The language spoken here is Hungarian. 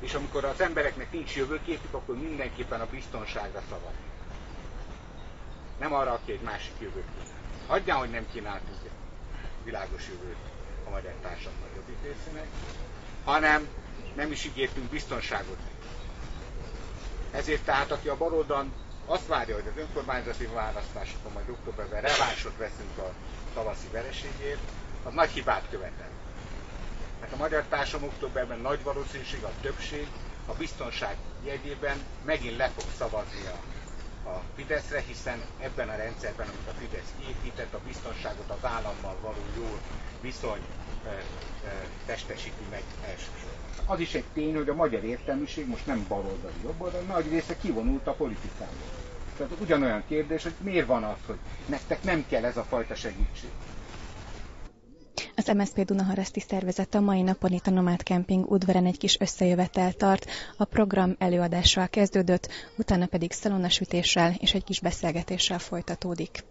És amikor az embereknek nincs jövőképük, akkor mindenképpen a biztonságra szavaz. Nem arra, aki egy másik jövőt kínál. Adján, hogy nem kínáltunk világos jövőt a magyar társadalom jobbik részének, hanem nem is ígértünk biztonságot. Ezért tehát, aki a baloldalon azt várja, hogy az önkormányzati választásokon majd októberben revánsot veszünk a tavaszi vereségért, az nagy hibát követel. Magyar társadalom októberben nagy valószínűség a többség a biztonság jegyében megint le fog szavazni a, a Fideszre, hiszen ebben a rendszerben, amit a Fidesz épített, a biztonságot az állammal való jó viszony e, e, testesíti meg elsősorban. Az is egy tény, hogy a magyar értelmiség most nem baloldali, jobboldali, nagy része kivonult a politikából. Tehát ugyanolyan kérdés, hogy miért van az, hogy nektek nem kell ez a fajta segítség. Az MSZP Dunaharaszti szervezet a mai napon itt a Nomád Camping udvaren egy kis összejövetel tart. A program előadással kezdődött, utána pedig szalonnasütéssel és egy kis beszélgetéssel folytatódik.